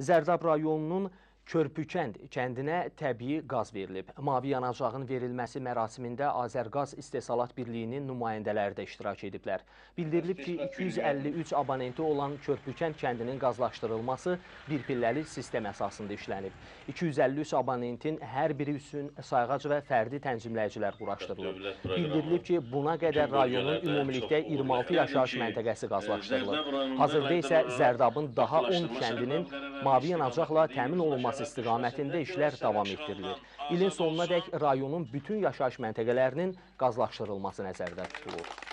Zərdab rayonunun Körpükənd kəndinə təbii qaz verilib. Mavi yanacağın verilməsi mərasimində Azərqaz İstehsalat Birliyinin nümayəndələri də iştirak ediblər. Bildirilib ki, 253 abonenti olan Körpükənd kəndinin qazlaşdırılması bir pilləli sistem əsasında işlənib. 253 abonentin hər biri üçün sayğac və fərdi tənzimləyicilər quraşdırılıb. Bildirilib ki, buna qədər rayonun ümumilikdə 26 yaşayış məntəqəsi qazlaşdırılıb. Hazırda isə Zərdabın daha 10 kəndinin mavi yanacaqla təmin olunması istiqamətində işlər davam etdirilir. İlin sonuna dək rayonun bütün yaşayış məntəqələrinin qazlaşdırılması nəzərdə tutulur.